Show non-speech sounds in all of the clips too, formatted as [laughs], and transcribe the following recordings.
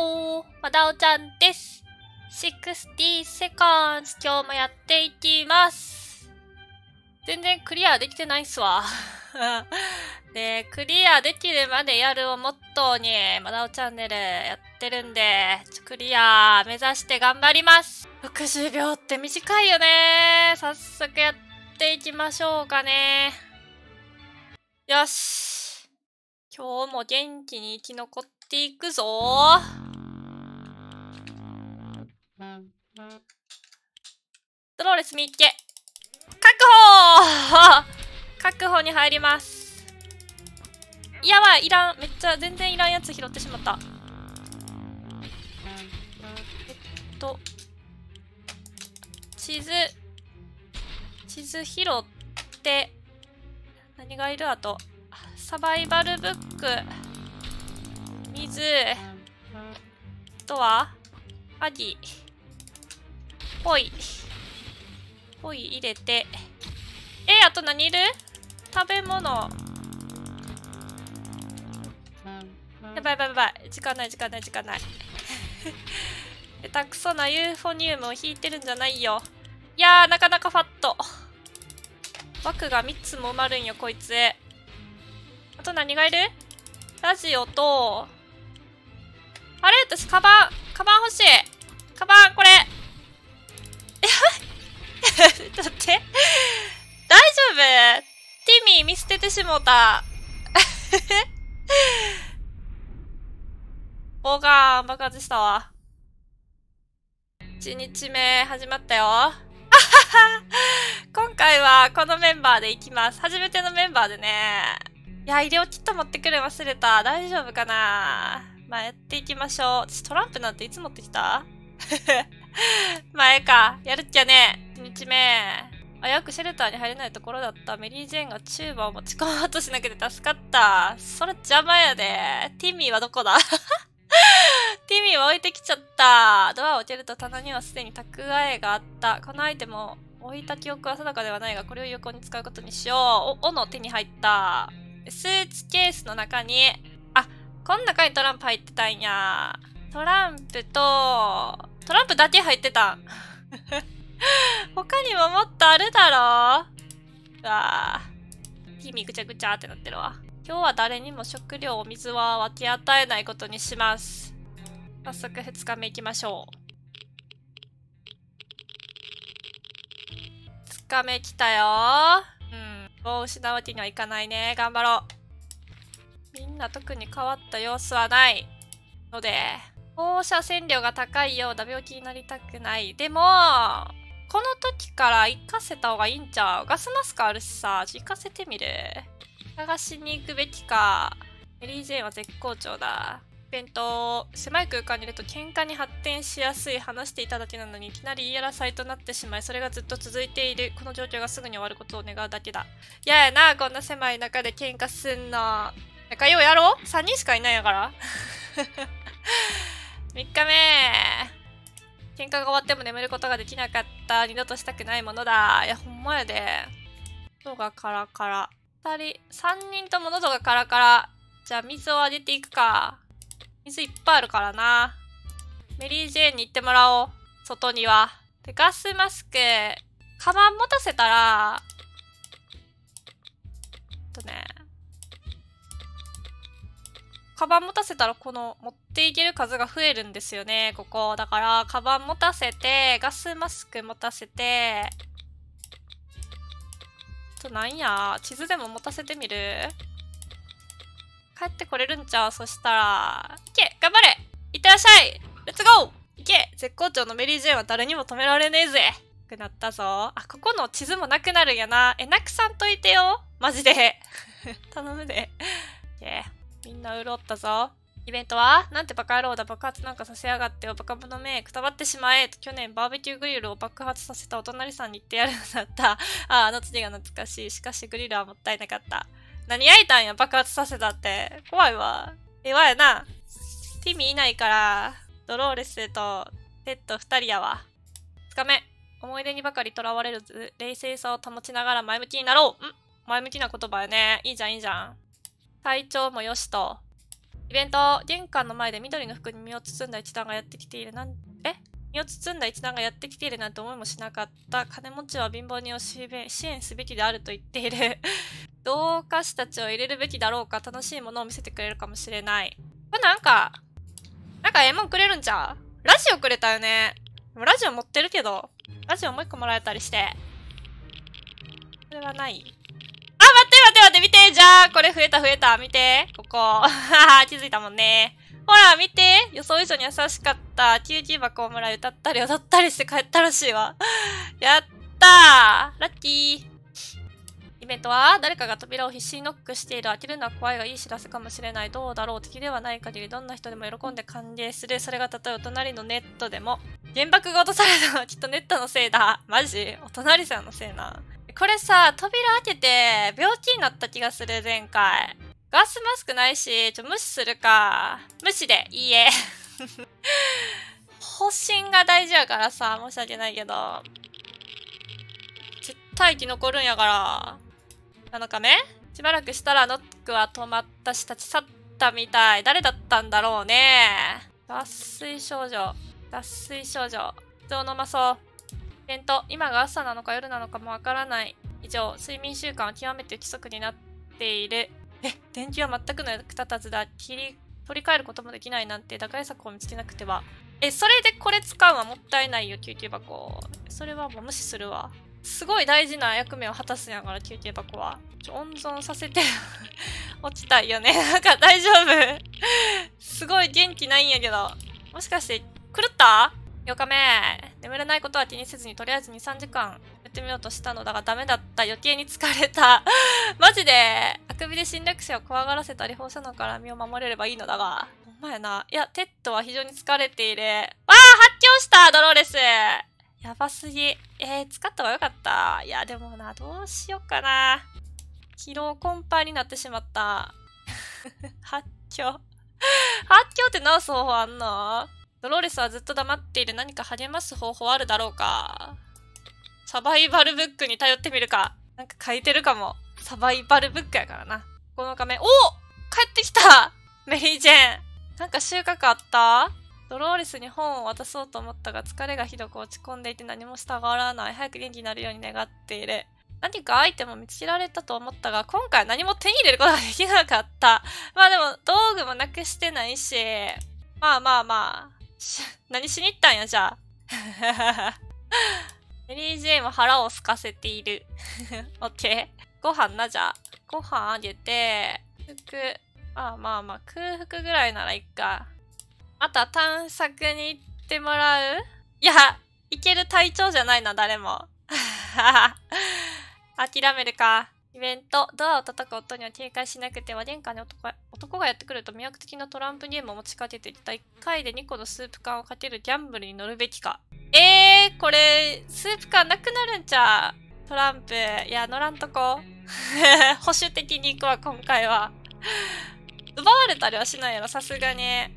おー、まだおちゃんです。60 seconds 今日もやっていきます。全然クリアできてないっすわ。[laughs] で、クリアできるまでやるをモットーに、まだおチャンネルやってるんで、クリア目指して頑張ります。60秒って短いよね。早速やっていきましょうかね。よし。今日も元気に生き残っていくぞ。ドローレス見っけ。確保！[laughs] 確保に入ります。やばい、いらん。めっちゃ全然いらんやつ拾ってしまった。えっと、地図、地図拾って、何がいる？あと、サバイバルブック、水、あとは、アギ、ポイ、ポイ入れて、え、あと何いる？食べ物。やばいやばいやばい。時間ない時間ない時間ない。[laughs] 下手くそなユーフォニウムを引いてるんじゃないよ。いやー、なかなかファット。枠が3つも埋まるんよ、こいつ。あと何がいる？ラジオと、あれ？私、カバン、カバン欲しい。カバン、これ。え、[laughs] ちょって。大丈夫？ティミー見捨ててしもうた。ボガーン爆発したわ。1日目始まったよ。[laughs] 今回はこのメンバーでいきます。初めてのメンバーでね。いや、医療キット持ってくる忘れた。大丈夫かな？まあ、やっていきましょう。私トランプなんていつ持ってきた？[laughs] 前か。やるっきゃね。1日目。危うくシェルターに入れないところだった。メリー・ジェーンがチューバーを持ち込もうとしなくて助かった。それ邪魔やで。ティミーはどこだ？[laughs] ティミーは置いてきちゃった。ドアを開けると棚にはすでに蓄えがあった。このアイテムを置いた記憶は定かではないが、これを有効に使うことにしよう。お、おの手に入った。スーツケースの中に、あ、この中にトランプ入ってたんや。トランプと、トランプだけ入ってたん。他にももっとあるだろうわぁ。ティぐちゃぐちゃってなってるわ。今日は誰にも食料、お水は分け与えないことにします。早速2日目行きましょう。2日目来たようん。棒を失うわけにはいかないね。頑張ろう。みんな特に変わった様子はない。ので、放射線量が高いようだ。病気になりたくない。でも、この時から行かせた方がいいんちゃう？ガスマスクあるしさ、行かせてみる？探しに行くべきか。メリー・ジェーンは絶好調だ。イベント、狭い空間にいると喧嘩に発展しやすい話していただけなのにいきなり言い争いとなってしまい、それがずっと続いている。この状況がすぐに終わることを願うだけだ。ややな、こんな狭い中で喧嘩すんの。仲ようやろ？う ?3 人しかいないやから。3日目。喧嘩が終わっても眠ることができなかった。二度としたくないものだ。いや、ほんまやで。喉がカラカラ。二人、三人とも喉がカラカラ。じゃあ水をあげていくか。水いっぱいあるからな。メリー・ジェーンに行ってもらおう。外には。で、ガスマスク。カバン持たせたら、えっとね。カバン持たせたらこの持っていける数が増えるんですよね、ここ。だから、カバン持たせて、ガスマスク持たせて、あとなんや、地図でも持たせてみる？帰ってこれるんちゃう？そしたら、いけ！頑張れ！いってらっしゃい！レッツゴー！いけ！絶好調のメリー・ジェーンは誰にも止められねえぜ！くなったぞ。あ、ここの地図もなくなるんやな。え、なくさんといてよ。マジで。[laughs] 頼むで。いけ。みんな潤ったぞ。イベントはなんてバカ野郎だ爆発なんかさせやがってよ。バカ者めくたばってしまえ。と去年バーベキューグリルを爆発させたお隣さんに言ってやるのだった。[laughs] あああの次が懐かしい。しかしグリルはもったいなかった。何焼いたんや爆発させたって。怖いわ。えわやな。ティミいないからドローレスとペット2人やわ。2日目思い出にばかりとらわれるず冷静さを保ちながら前向きになろうん。前向きな言葉やね。いいじゃんいいじゃん。体調もよしとイベント、玄関の前で緑の服に身を包んだ一団がやってきている。なん、え？身を包んだ一団がやってきているなんて思いもしなかった。金持ちは貧乏人を支援すべきであると言っている。同化師たちを入れるべきだろうか。楽しいものを見せてくれるかもしれない。これなんか、なんかええもんくれるんちゃラジオくれたよね。ラジオ持ってるけど、ラジオもう一個もらえたりして。これはない待って待って見てじゃあ、これ増えた増えた見てここ。[laughs] 気づいたもんね。ほら、見て予想以上に優しかった。救急箱をもらい歌ったり踊ったりして帰ったらしいわ。[laughs] やったーラッキーイベントは誰かが扉を必死にノックしている。開けるのは怖いがいい知らせかもしれない。どうだろう敵ではない限りどんな人でも喜んで歓迎する。それがたとえお隣のネットでも。原爆が落とされたのはきっとネットのせいだ。マジ？お隣さんのせいな。これさ、扉開けて病気になった気がする、前回。ガスマスクないし、ちょ、無視するか。無視で、いいえ。[laughs] 方針が大事やからさ、申し訳ないけど。絶対生き残るんやから。7日目？しばらくしたらノックは止まったし、立ち去ったみたい。誰だったんだろうね。脱水症状。脱水症状。水を飲まそう。イベント、今が朝なのか夜なのかもわからない。以上、睡眠習慣は極めて不規則になっている。え、電気は全くの役立たずだ。切り、取り替えることもできないなんて打開策を見つけなくては。え、それでこれ使うのはもったいないよ、救急箱。それはもう無視するわ。すごい大事な役目を果たすんやから、救急箱は。温存させて [laughs] 落ちたいよね。なんか大丈夫すごい元気ないんやけど。もしかして、狂った？?8 日目。眠れないことは気にせずに、とりあえず2、3時間やってみようとしたのだがダメだった。余計に疲れた。[laughs] マジで、あくびで侵略者を怖がらせたり放射能から身を守れればいいのだが。ほんまやな。いや、テッドは非常に疲れている。わあ発狂したドローレスやばすぎ。えー、使った方がよかった。いや、でもな、どうしよっかな。疲労困憊になってしまった。[laughs] 発狂。発狂って治す方法あんの？ドローレスはずっと黙っている何か励ます方法あるだろうか？サバイバルブックに頼ってみるか。なんか書いてるかも。サバイバルブックやからな。この画面。お帰ってきたメリージェンなんか収穫あった？ドローレスに本を渡そうと思ったが疲れがひどく落ち込んでいて何もしたがらない。早く元気になるように願っている。何かアイテムを見つけられたと思ったが、今回何も手に入れることができなかった。まあでも、道具もなくしてないし、まあまあまあ、[laughs] 何しに行ったんや、じゃあ？[laughs] メリー・ジェーンは腹を空かせている。[laughs] オッケー。ご飯な、じゃあ。ご飯あげて、服、まあまあまあ、空腹ぐらいならいっか。また探索に行ってもらう？いや、行ける体調じゃないな、誰も。諦めるか。イベント、ドアを叩く音には警戒しなくては、玄関に男が男がやってくると魅惑的なトランプゲームを持ちかけていた1回で2個のスープ缶をかけるギャンブルに乗るべきか。えー、これ、スープ缶なくなるんちゃうトランプ。いや、乗らんとこ。[laughs] 保守的に行くわ、今回は。奪われたりはしないやろ、さすがに。え、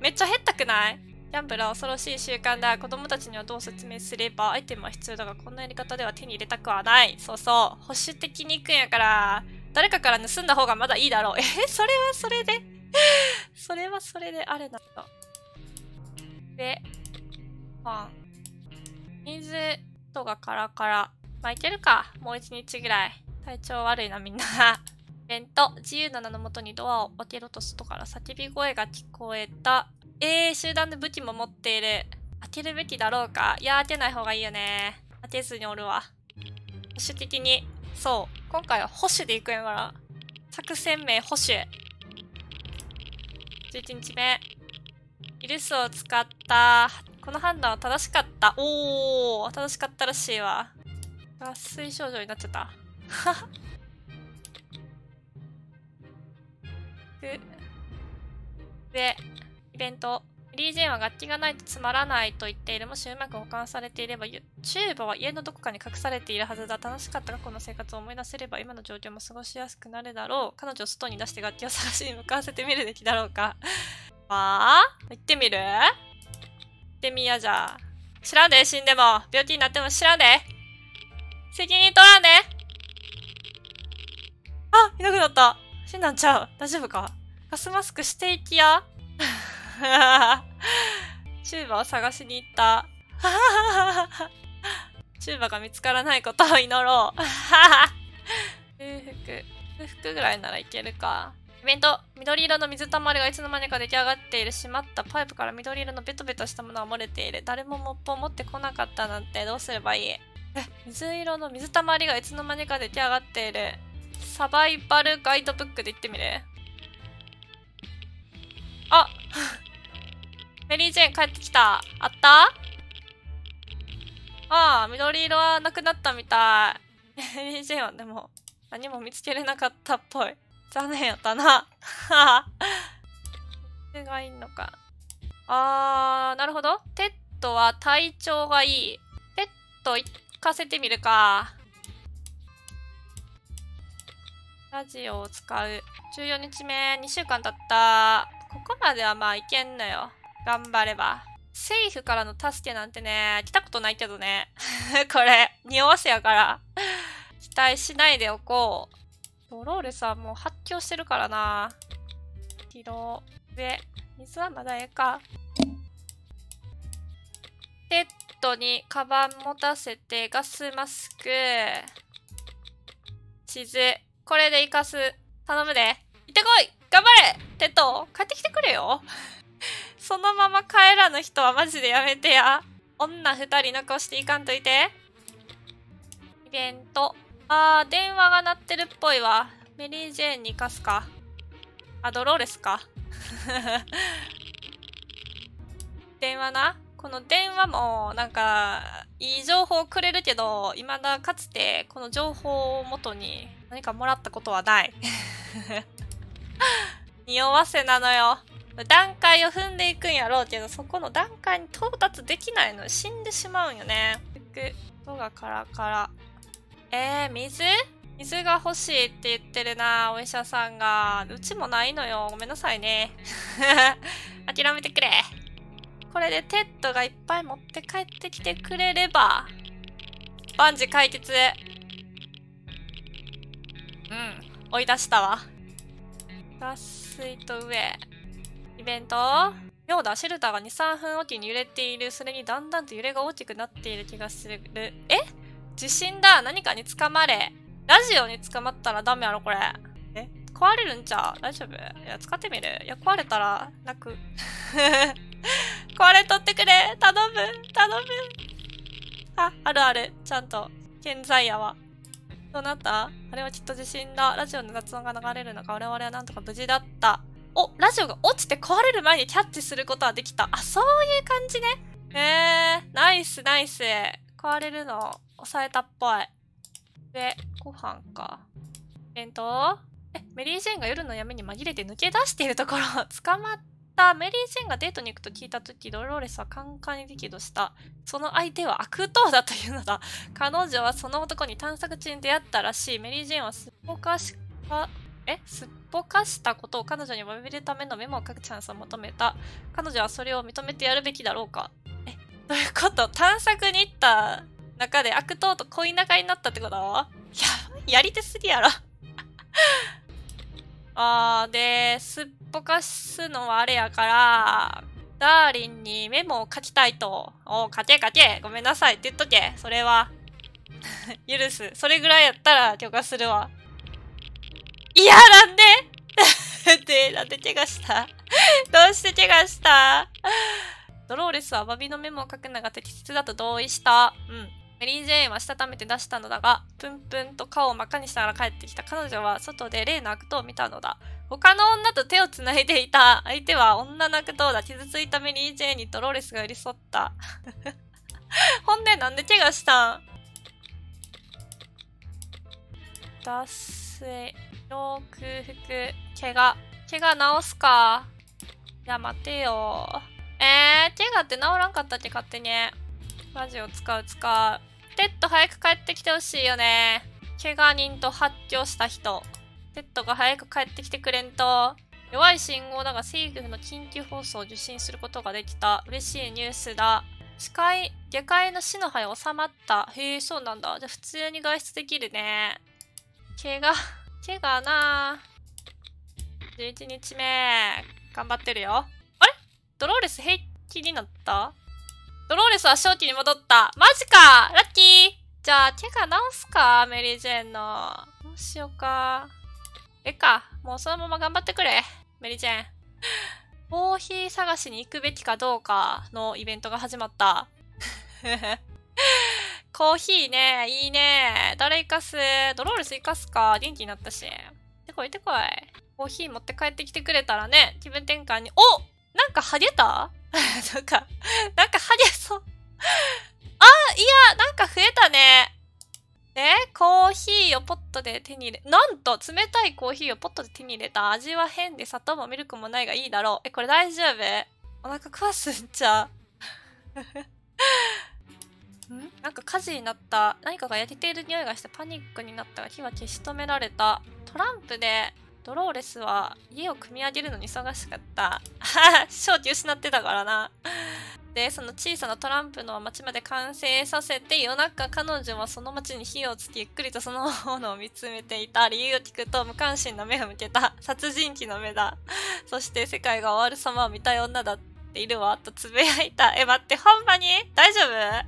めっちゃ減ったくない？ギャンブルは恐ろしい習慣だ。子供たちにはどう説明すれば、アイテムは必要だが、こんなやり方では手に入れたくはない。そうそう。保守的に行くんやから、誰かから盗んだ方がまだいいだろう。え、それはそれで？[laughs] それはそれであれなんだ。で、パン。水とかカラカラ。まあ、いけるか。もう一日ぐらい。体調悪いな、みんな。イベント。自由な名のもとにドアを開けろと外から叫び声が聞こえた。えー、集団で武器も持っている。当てるべきだろうか？いや、当てない方がいいよね。当てずにおるわ。保守的に。そう。今回は保守で行くんやから。作戦名保守。11日目。イルスを使った。この判断は正しかった。おー、正しかったらしいわ。脱水症状になっちゃった。[laughs] で、イベント。リージェンは楽器がないとつまらないと言っている。もしうまく保管されていれば、チューブは家のどこかに隠されているはずだ。楽しかった過去の生活を思い出せれば、今の状況も過ごしやすくなるだろう。彼女を外に出して楽器を探しに向かわせてみるべきだろうか。[laughs] わあ行ってみる？行ってみやじゃ。知らんで、死んでも。病気になっても知らんで。責任取らんで。あいなくなった。死んだんちゃう大丈夫か？ガスマスクしていきや。[laughs] チューバを探しに行った。[laughs] チューバが見つからないことを祈ろう。[laughs] 空腹。空腹ぐらいならいけるか。イベント。緑色の水たまりがいつの間にか出来上がっている。閉まったパイプから緑色のベトベトしたものが漏れている。誰もモップを持ってこなかったなんてどうすればいい？え、水色の水たまりがいつの間にか出来上がっている。サバイバルガイドブックで言ってみる？あメリー・ジェーン帰ってきた。あった？ああ、緑色はなくなったみたい。メリー・ジェーンはでも何も見つけれなかったっぽい。残念やったな。はは。がいいのか。あー、なるほど。テッドは体調がいい。テッド行かせてみるか。ラジオを使う。14日目、2週間経った。ここまではまあいけんのよ。頑張れば。政府からの助けなんてね、来たことないけどね。[laughs] これ、匂わせやから。期待しないでおこう。ドローレスはもう発狂してるからな。疲労、飢え、水はまだええか。テッドにカバン持たせて、ガスマスク、地図、これで行かす。頼むで。行ってこい頑張れテッド帰ってきてくれよそのまま帰らぬ人はマジでやめてや。女二人残していかんといて。イベント。あー、電話が鳴ってるっぽいわ。メリー・ジェーンに行かすか。あ、ドローレスか。[laughs] 電話な。この電話も、なんか、いい情報くれるけど、未だかつて、この情報をもとに何かもらったことはない。[laughs] 匂わせなのよ。段階を踏んでいくんやろうけど、そこの段階に到達できないの死んでしまうんよね。喉がカラカラ。えー、水？水が欲しいって言ってるな、お医者さんが。うちもないのよ。ごめんなさいね。[laughs] 諦めてくれ。これでテッドがいっぱい持って帰ってきてくれれば、万事解決。うん、追い出したわ。脱水と上。イベント？妙だ、シェルターが2、3分おきに揺れている。それにだんだんと揺れが大きくなっている気がする。え？地震だ何かに捕まれラジオに捕まったらダメやろ、これ。え？壊れるんちゃう？大丈夫？いや、使ってみるいや、壊れたら、泣く。[laughs] 壊れとってくれ頼む頼むあ、あるある。ちゃんと。健在やわ。どうなった？あれはきっと地震だ。ラジオの雑音が流れる中、我々はなんとか無事だった。お、ラジオが落ちて壊れる前にキャッチすることはできた。あ、そういう感じね。えー、ナイスナイス。壊れるの抑えたっぽい。で、ご飯か。えっと、え、メリー・ジェーンが夜の闇に紛れて抜け出しているところ、[laughs] 捕まったメリー・ジェーンがデートに行くと聞いた時、ドローレスはカンカンに激怒した。その相手は悪党だというのだ。彼女はその男に探索中に出会ったらしい。メリー・ジェーンはすっぽかしか、えすっぽかしたことを彼女に詫びるためのメモを書くチャンスを求めた。彼女はそれを認めてやるべきだろうか。え、どういうこと？探索に行った中で悪党と恋仲になったってこと？や、やり手すぎやろ [laughs] あー、で、すっぽかすのはあれやから、ダーリンにメモを書きたいと。お書け書け。ごめんなさいって言っとけ。それは。[laughs] 許す。それぐらいやったら許可するわ。いや、なんでで、なんで怪我した？どうして怪我した？ドローレスはバビのメモを書くのが適切だと同意した。うん。メリー・ジェーンはしたためて出したのだが、プンプンと顔を真っ赤にしながら帰ってきた彼女は外で例の悪党を見たのだ。他の女と手を繋いでいた。相手は女の悪党だ。傷ついたメリー・ジェーンにドローレスが寄り添った。[laughs] ほんでなんで怪我したん？脱水、疲労、空腹、怪我。怪我治すか？いや、待てよ。えー、怪我って治らんかったっけ勝手に。ラジオ使う使う。テッド早く帰ってきてほしいよね。怪我人と発狂した人。テッドが早く帰ってきてくれんと。弱い信号だが政府の緊急放送を受信することができた。嬉しいニュースだ。視界、下界の死の灰収まった。へえ、そうなんだ。じゃあ普通に外出できるね。怪我、怪我な11日目。頑張ってるよ。あれ？ドローレス平気になった？ドローレスは正気に戻った。マジかラッキーじゃあ、怪我直すか？メリージェーンの。どうしようか。えか。もうそのまま頑張ってくれ。メリージェーン。[laughs] コーヒー探しに行くべきかどうかのイベントが始まった。[laughs] コーヒーね、いいね。誰行かす？ドローレス行かすか？元気になったし。てこいてこい。コーヒー持って帰ってきてくれたらね、気分転換に。おなんかハゲた？[laughs] なんか、なんかハゲそう。あいや、なんか増えたね。えコーヒーをポットで手に入れ、なんと冷たいコーヒーをポットで手に入れた。味は変で砂糖もミルクもないがいいだろう。え、これ大丈夫？お腹壊すんちゃう？なんか火事になった。何かが焼けている匂いがしてパニックになったが火は消し止められた。トランプでドローレスは家を組み上げるのに忙しかった。[laughs] 正気失ってたからな。で、その小さなトランプの街まで完成させて、夜中彼女はその街に火をつけ、ゆっくりとそのものを見つめていた。理由を聞くと無関心な目を向けた。殺人鬼の目だ。そして世界が終わる様を見たい女だったているわ、とつぶやいた。え、待って、ほんまに？大丈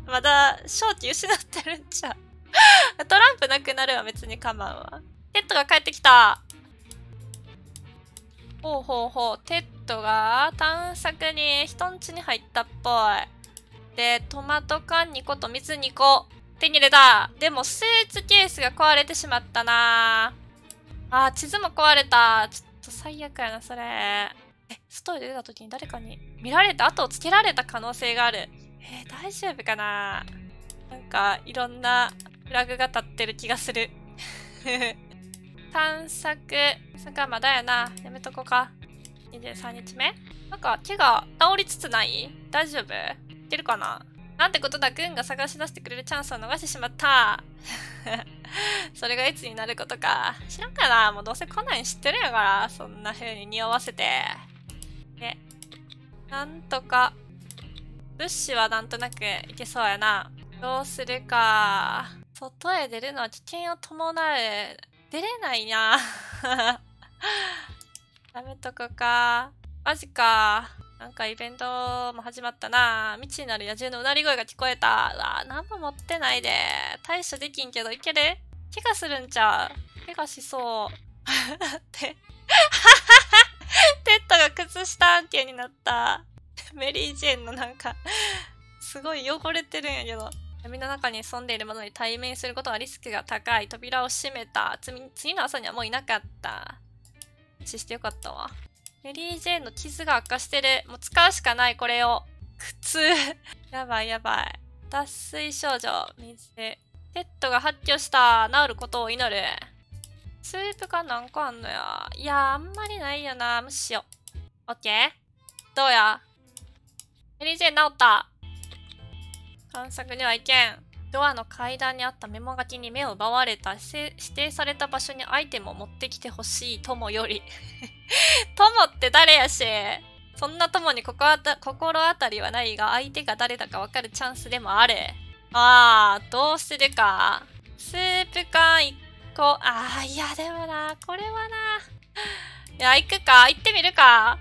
夫？まだ正気失ってるんちゃう？[laughs] トランプなくなるは別に構わんわ。テッドが帰ってきた。ほうほうほう。テッドが探索に人ん家に入ったっぽい。で、トマト缶2個と水2個手に入れた。でもスーツケースが壊れてしまったなあー、地図も壊れた。ちょっと最悪やな、それ。え、外で出た時に誰かに見られた後をつけられた可能性がある。えー、大丈夫かな？なんか、いろんなフラグが立ってる気がする。[laughs] 探索。坂まだやな。やめとこうか。23日目？なんか手が治りつつない？大丈夫？いけるかな？なんてことだ、軍が探し出してくれるチャンスを逃してしまった。[laughs] それがいつになることか。知らんかなもうどうせ来ないに知ってるやから。そんな風に匂わせて。ね。なんとか。物資はなんとなくいけそうやな。どうするか。外へ出るのは危険を伴う。出れないな。[laughs] やめとくか。マジか。なんかイベントも始まったな。未知なる野獣のうなり声が聞こえた。うわ、何も持ってないで。対処できんけどいける？怪我するんちゃう？怪我しそう。って、ははは [laughs] テッドが靴下案件になった。[laughs] メリー・ジェーンのなんかすごい汚れてるんやけど。闇の中に潜んでいるものに対面することはリスクが高い。扉を閉めた。次の朝にはもういなかった。無視してよかったわ。メリー・ジェーンの傷が悪化してる。もう使うしかない、これを。靴。[laughs] やばいやばい。脱水症状。水。テッドが発狂した。治ることを祈る。スープが何個あんのや。いや、あんまりないよな。無視しよう。オッケー？どうや？メリー・ジェン治った。探索には行けん。ドアの階段にあったメモ書きに目を奪われた指定された場所にアイテムを持ってきてほしい友より [laughs] 友って誰やし？そんな友に心当たりはないが相手が誰だかわかるチャンスでもある。ああ、どうするか。スープ缶1個。ああ、いやでもな、これはな。いや、行くか？行ってみるか？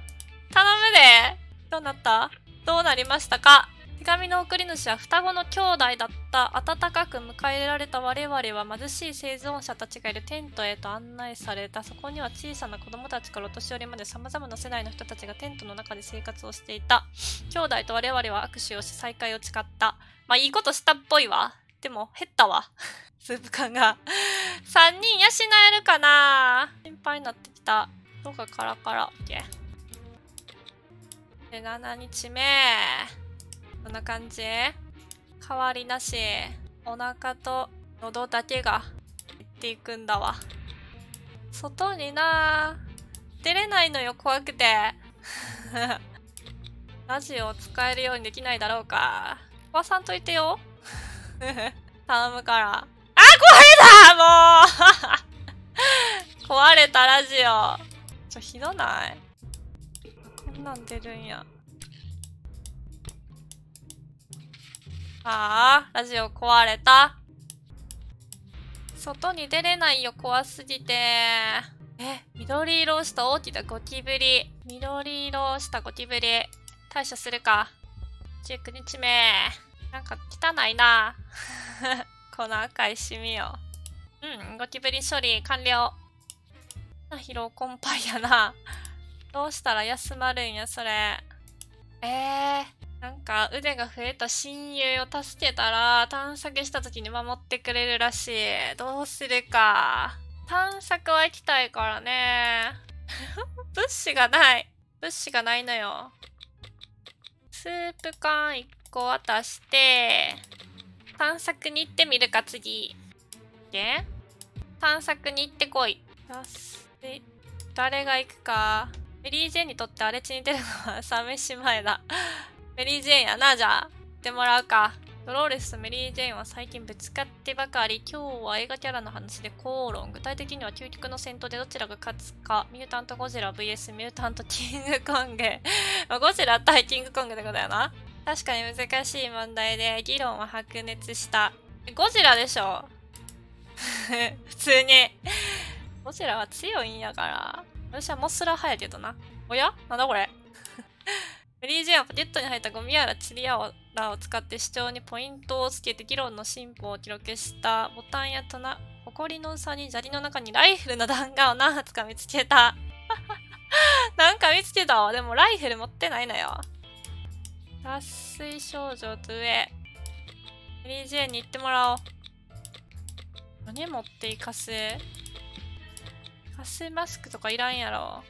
頼むで。どうなった？どうなりましたか？手紙の送り主は双子の兄弟だった。温かく迎え入れられた我々は貧しい生存者たちがいるテントへと案内された。そこには小さな子供たちからお年寄りまで様々な世代の人たちがテントの中で生活をしていた。兄弟と我々は握手をし再会を誓った。まあいいことしたっぽいわ。でも減ったわ。[laughs] スープ感が。3人養えるかな？心配になってきた。どうかカラカラ。OK。で、7日目。こんな感じ変わりなし。お腹と喉だけが減っていくんだわ。外にな出れないのよ、怖くて。[laughs] ラジオを使えるようにできないだろうか。壊さんといてよ。[laughs] 頼むから。あ、壊れたもう [laughs] 壊れたラジオ。ちょ、ひどない？こんなん出るんや。ああ、ラジオ壊れた。外に出れないよ、怖すぎて。え、緑色をした大きなゴキブリ。緑色をしたゴキブリ。対処するか。19日目。なんか汚いな。[laughs] この赤いシミよ。うん、ゴキブリ処理完了。な、疲労困憊やな。[laughs] どうしたら休まるんや、それ。えー、なんか腕が増えた親友を助けたら探索した時に守ってくれるらしい。どうするか。探索は行きたいからね。[laughs] 物資がない。物資がないのよ。スープ缶1個渡して、探索に行ってみるか、次。で、探索に行ってこい。で、誰が行くか？メリー・ジェーンにとって荒れ地に出るのは [laughs] 寂し前だ。メリー・ジェーンやな、じゃあ。行ってもらうか。ドローレスとメリー・ジェーンは最近ぶつかってばかり、今日は映画キャラの話で口論。具体的には究極の戦闘でどちらが勝つか、ミュータント・ゴジラ VS ミュータント・キングコング。ゴジラ対キングコングってことやな。確かに難しい問題で、議論は白熱した。ゴジラでしょ [laughs] 普通に。ゴジラは強いんやから。私はモスラ派やけどな。おや？なんだこれ？[laughs] メリー・ジェンはポケットに入ったゴミやらチリアらを使って主張にポイントをつけて議論の進歩を記録したボタンや棚、埃の差に砂利の中にライフルの弾丸を何発か見つけた。[laughs] なんか見つけたわ。でもライフル持ってないのよ。脱水症状と上。メリー・ジェンに行ってもらおう。何持っていかすガスマスクとかいらんやろ。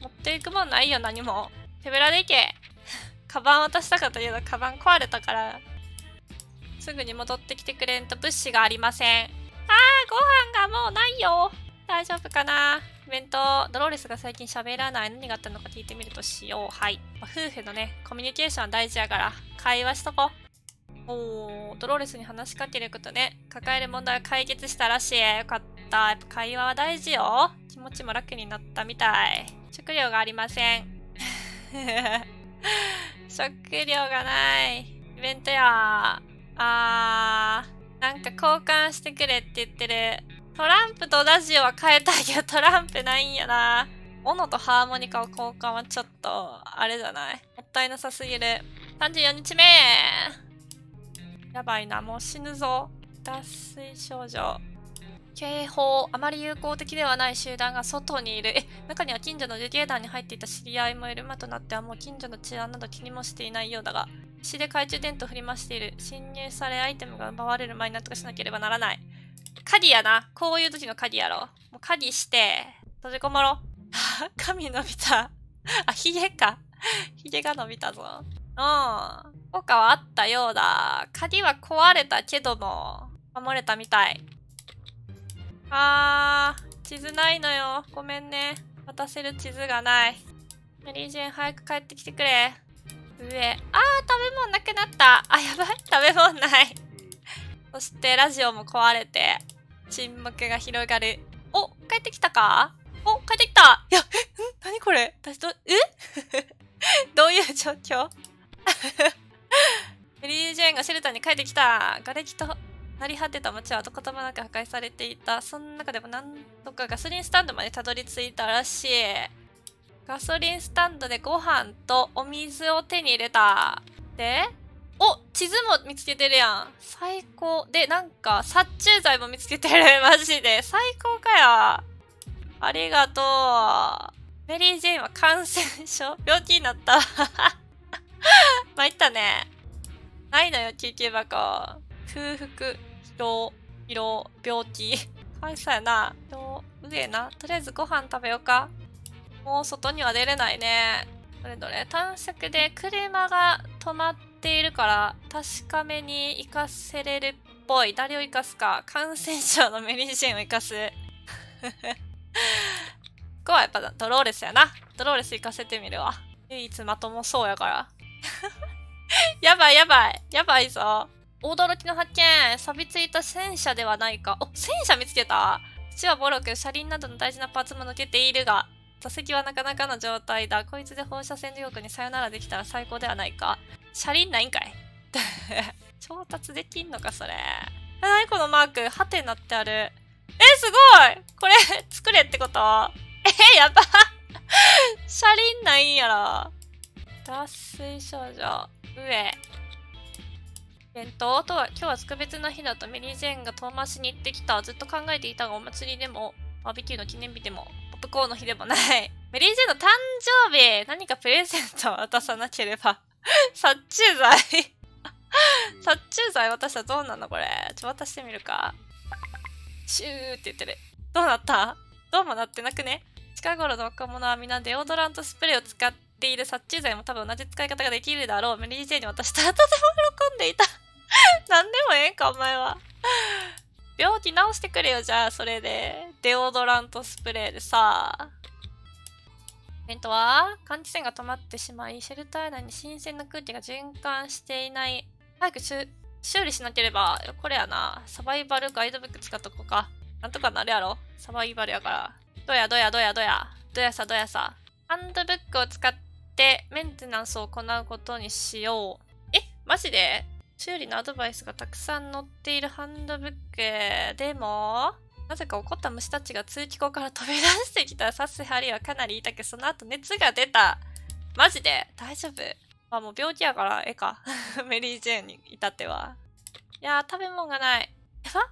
持っていくもんないよ、何も。手ぶらで行け。[laughs] カバン渡したかったけど、カバン壊れたから、すぐに戻ってきてくれんと物資がありません。あー、ご飯がもうないよ。大丈夫かなイベント、ドローレスが最近喋らない何があったのか聞いてみるとしよう。はい。夫婦のね、コミュニケーション大事やから、会話しとこう。おー、ドローレスに話しかけることね。抱える問題は解決したらしい。よかった。やっぱ会話は大事よ。気持ちも楽になったみたい。食料がありません。[laughs] 食料がない。イベントや。あー、なんか交換してくれって言ってる。トランプとラジオは変えたいけどトランプないんやな。斧とハーモニカを交換はちょっと、あれじゃないもったいなさすぎる。34日目やばいな、もう死ぬぞ。脱水症状。警報、あまり有効的ではない集団が外にいる。え、中には近所の受刑団に入っていた知り合いもいる。馬となってはもう近所の治安など気にもしていないようだが、石で懐中電灯振り回している。侵入されアイテムが奪われる前になんとかしなければならない。鍵やな。こういう時の鍵やろ。もう鍵して、閉じこもろ。[laughs] 髪伸びた。あ、ヒゲか。ヒゲが伸びたぞ。うん。効果はあったようだ。鍵は壊れたけども、守れたみたい。あー、地図ないのよ。ごめんね。渡せる地図がない。メリージェン早く帰ってきてくれ。上。あー、食べ物なくなった。あ、やばい。食べ物ない。そしてラジオも壊れて、沈黙が広がる。お、帰ってきたか？お、帰ってきたいや、え、ん？何これ？私と、え？[laughs] どういう状況？[laughs] メリー・ジェーンがシェルターに帰ってきた。瓦礫と成り果てた街は跡形もなく破壊されていた。その中でも何とかガソリンスタンドまでたどり着いたらしい。ガソリンスタンドでご飯とお水を手に入れた。で、お地図も見つけてるやん。最高。で、なんか、殺虫剤も見つけてる。[laughs] マジで。最高かよ。ありがとう。メリー・ジェーンは感染症？病気になった。[laughs] 参ったね。ないのよ、救急箱。空腹。病、疲労、病気。かわいそうやな。上な。とりあえずご飯食べようか。もう外には出れないね。どれどれ。探索で車が止まっているから確かめに行かせれるっぽい。誰を行かすか。感染症のメリージェンを行かす。[laughs] ここはやっぱドローレスやな。ドローレス行かせてみるわ。唯一まともそうやから。[laughs] やばいやばい。やばいぞ。驚きの発見錆びついた戦車ではないか。お、戦車見つけた？土はボロく、車輪などの大事なパーツも抜けているが、座席はなかなかの状態だ。こいつで放射線地獄にさよならできたら最高ではないか。車輪ないんかい？[laughs] 調達できんのか、それ。なにこのマーク？ハテになってある。えすごいこれ、作れってこと？え、やば [laughs] 車輪ないんやろ。脱水少女、上。弁当とは、今日は特別な日だとメリー・ジェーンが遠回しに行ってきた。ずっと考えていたが、お祭りでも、バーベキューの記念日でも、ポップコーンの日でもない。[laughs] メリー・ジェーンの誕生日何かプレゼントを渡さなければ。[laughs] 殺虫剤 [laughs] 殺虫剤渡したらどうなのこれ。ちょ、渡してみるか。シューって言ってる。どうなった？どうもなってなくね近頃の若者はみんなデオドラントスプレーを使ってている殺虫剤も多分同じ使い方ができるだろう。メリー・ジェーンに渡したらとても喜んでいた。[laughs] 何でもええんか、お前は。病気治してくれよ、じゃあ、それで。デオドラントスプレーでさ。イベントは、換気扇が止まってしまい、シェルター内に新鮮な空気が循環していない。早く修理しなければ、これやな。サバイバルガイドブック使っとこうか。なんとかなるやろ。サバイバルやから。どやどやどやどや。どやさどやさ。ハンドブックを使ってメンテナンスを行うことにしよう。えマジで？修理のアドバイスがたくさん載っているハンドブック。でも、なぜか怒った虫たちが通気口から飛び出してきた刺す針はかなり痛く、その後熱が出た。マジで？大丈夫？あ、もう病気やからええか。[laughs] メリー・ジェーンに至っては。いやー、食べ物がない。えわ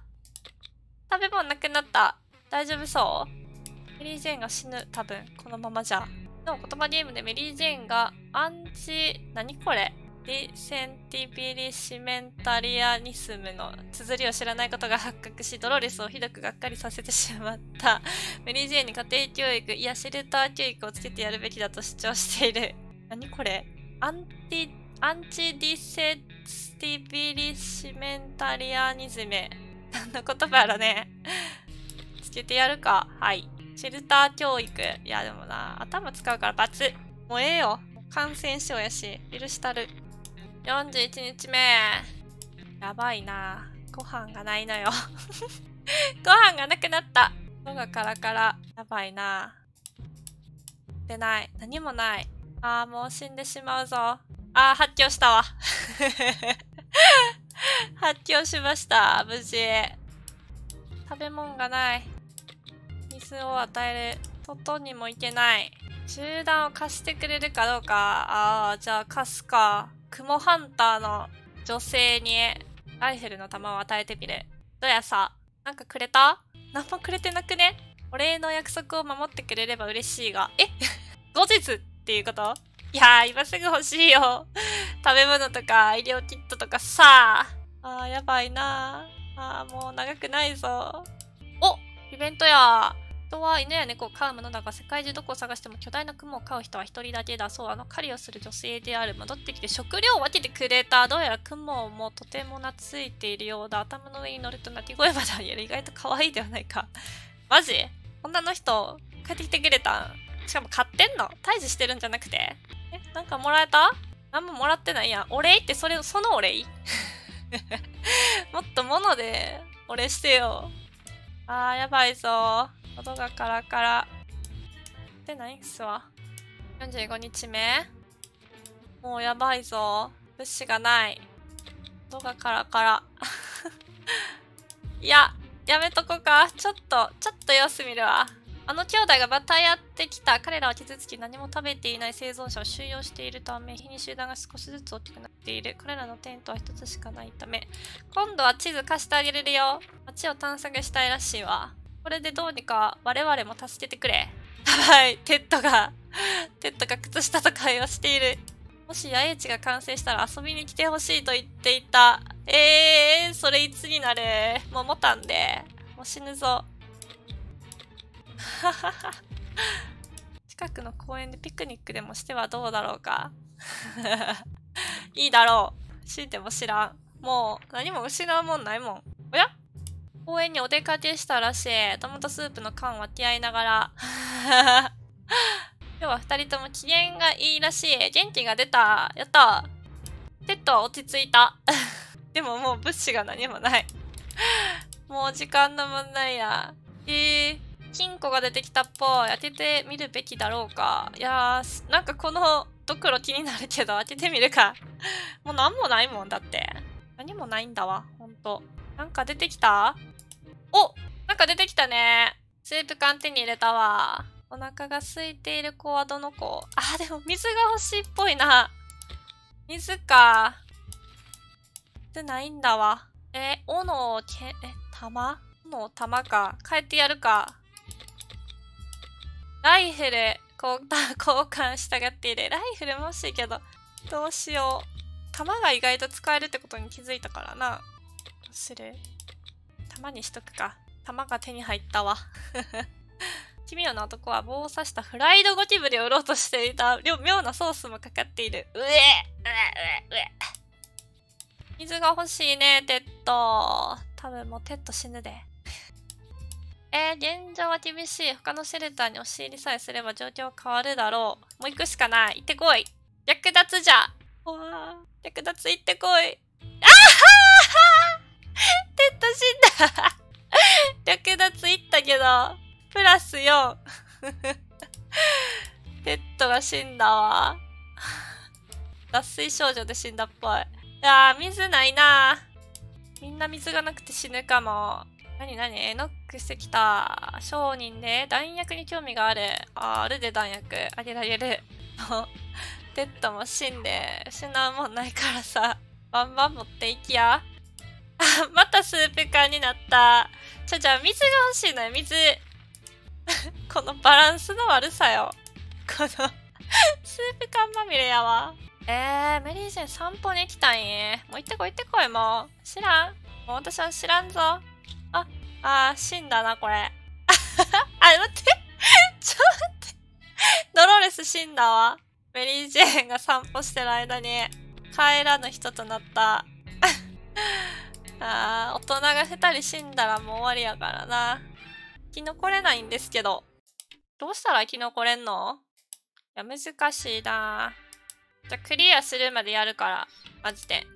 食べ物なくなった。大丈夫そう？メリー・ジェーンが死ぬ、多分。このままじゃ。の言葉ゲームでメリー・ジェーンがアンチ、何これ？リセンティビリシメンタリアニスムの綴りを知らないことが発覚し、ドロレスをひどくがっかりさせてしまった。[laughs] メリー・ジェーンに家庭教育、いや、シェルター教育をつけてやるべきだと主張している。[laughs] 何これ？Anti、antidisestablishmentarianism。[laughs] 何の言葉やろね。つけてやるか。はい。シェルター教育。いや、でもな、頭使うから罰。もうええよ。感染症やし、許したる。41日目。やばいな。ご飯がないのよ。[laughs] ご飯がなくなった。喉がカラカラ。やばいな。出ない。何もない。ああ、もう死んでしまうぞ。ああ、発狂したわ。[laughs] 発狂しました。無事。食べ物がない。水を与える。外にも行けない。集団を貸してくれるかどうか。ああ、じゃあ貸すか。雲ハンターの女性にライフルの弾を与えてみる。どやさ、なんかくれた？何もくれてなくね？お礼の約束を守ってくれれば嬉しいが。え？[laughs] 後日っていうこと？いやー、今すぐ欲しいよ。食べ物とか医療キットとかさあー、やばいなあー、もう長くないぞ。おイベントや人は犬や猫を飼うものだが、世界中どこを探しても巨大な雲を飼う人は一人だけだ。そう、あの狩りをする女性である。戻ってきて食料を分けてくれた。どうやら雲もとても懐いているようだ。頭の上に乗ると鳴き声までありえる。意外と可愛いではないか。マジ女の人、帰ってきてくれたしかも買ってんの退治してるんじゃなくてえ、なんかもらえた？何ももらってないやん。お礼ってそれ、そのお礼 [laughs] もっと物でお礼してよ。あー、やばいぞ。喉がカラカラ。出ないっすわ。45日目もうやばいぞ。物資がない。喉がカラカラ。[laughs] いや、やめとこか。ちょっと、ちょっと様子見るわ。あの兄弟がまたやってきた彼らは傷つき何も食べていない生存者を収容しているため日に集団が少しずつ大きくなっている彼らのテントは一つしかないため今度は地図貸してあげれるよ街を探索したいらしいわこれでどうにか我々も助けてくれ。はい、テッドが、テッドが靴下と会話している。もし野営地が完成したら遊びに来てほしいと言っていた。えー、それいつになる？もうもたんで。もう死ぬぞ。ははは。近くの公園でピクニックでもしてはどうだろうか。[laughs] いいだろう。死んでも知らん。もう何も失うもんないもん。おや？公園にお出かけしたらしい。トマトスープの缶割き合いながら。[laughs] 今日は二人とも機嫌がいいらしい。元気が出た。やった。テッドは落ち着いた。[laughs] でももう物資が何もない。もう時間の問題や。えー、金庫が出てきたっぽい。当ててみるべきだろうか。いやー、なんかこのドクロ気になるけど当ててみるか。もう何もないもんだって。何もないんだわ。ほんと。なんか出てきた？おなんか出てきたね。スープ缶手に入れたわ。お腹が空いている子はどの子？あ、でも水が欲しいっぽいな。水か。水ないんだわ。え、斧、け、え、玉？斧、玉か。変えてやるか。ライフル、交換したがっている。ライフルも欲しいけど、どうしよう。弾が意外と使えるってことに気づいたからな。どうする？弾にしとくか。弾が手に入ったわ。[laughs] 奇妙な男は棒を刺したフライドゴキブリを売ろうとしていた妙なソースもかかっている。うえうえうえうえ水が欲しいね、テッド。多分もうテッド死ぬで。えー、現状は厳しい。他のシェルターに押し入りさえすれば状況変わるだろう。もう行くしかない。行ってこい。略奪じゃ。わ略奪行ってこい。あははテ [laughs] ッド死んだ略奪行ったけど、プラス4。[laughs] テッドが死んだわ。[laughs] 脱水症状で死んだっぽい。いやー、水ないなみんな水がなくて死ぬかも。なになにノックしてきた。商人で弾薬に興味がある。あー、あるで弾薬。あげるあげる。テッドも死んで失うもんないからさ。バンバン持っていきや。[laughs] またスープ缶になった。ちょ、じゃあ水が欲しいのよ、水。[laughs] このバランスの悪さよ。この [laughs] スープ缶まみれやわ。えー、メリージェン散歩に行きたいんもう行ってこい行ってこい、もう。知らんもう私は知らんぞ。あ、あー、死んだな、これ。あ、待って。ちょっと待って。ドロレス死んだわ。メリー・ジェーンが散歩してる間に帰らぬ人となった。あー、大人が2人死んだらもう終わりやからな。生き残れないんですけど。どうしたら生き残れんの？いや、難しいな。じゃ、クリアするまでやるから。マジで。